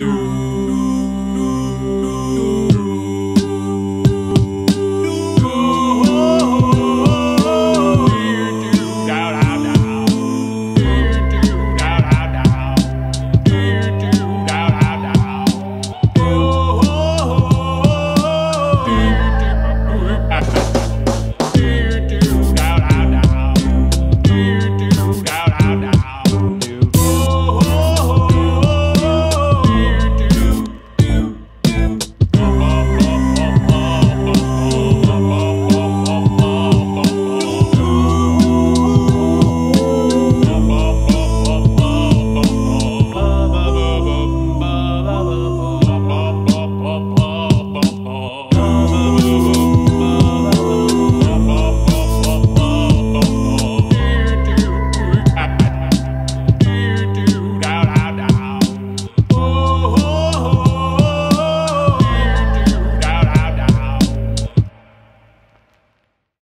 do.